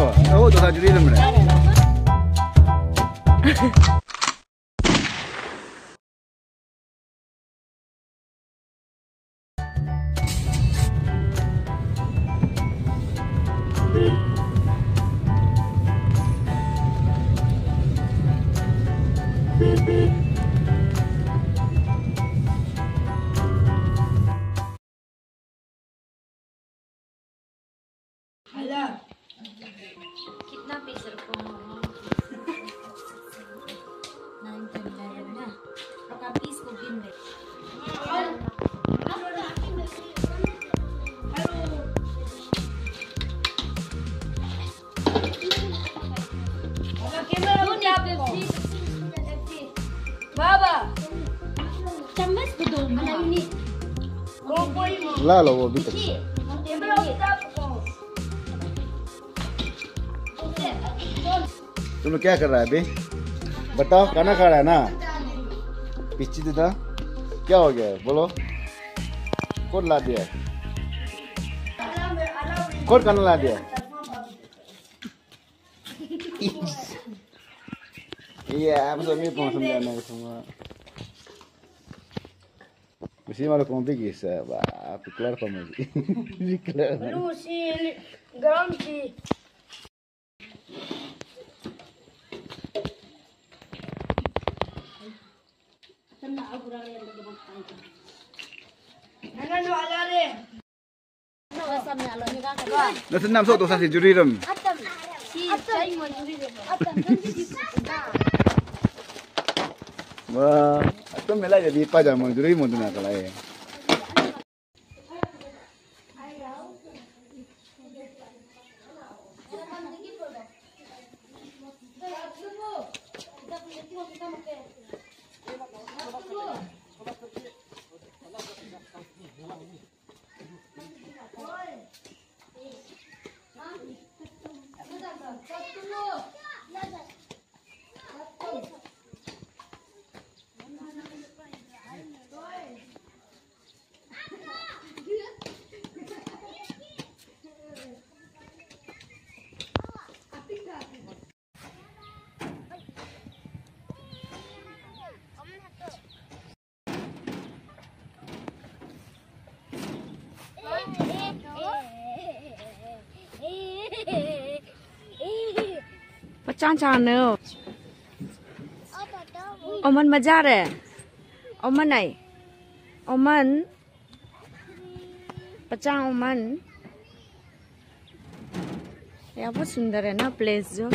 哦，多大距离怎么嘞？来。कितना piece रखो? Nine ten eleven ना? अब आप पीस को गिन ले। को दो। ini. Kompoy mo. La lo तुम क्या कर रहा है अभी बताओ खाना खा रहा है ना पिच्ची दीदा क्या हो गया है? बोलो कौन ला दिया है? कौन खाना ला दिया है? Iya, masa mi pun sembilan na semua. Mesti malu kau pergi sa, ba, aku keluar kamu. Keluar. Lu si ground. Nasa nam sok to sasi juriram. Wah, atom mela jadi pajar mau juri mau tuh kalau ya. हो ओमन मज़ा रे। ओमन आई। ओमन। बच्चा ओमन। यहाँ बहुत सुंदर है ना प्लेस जो।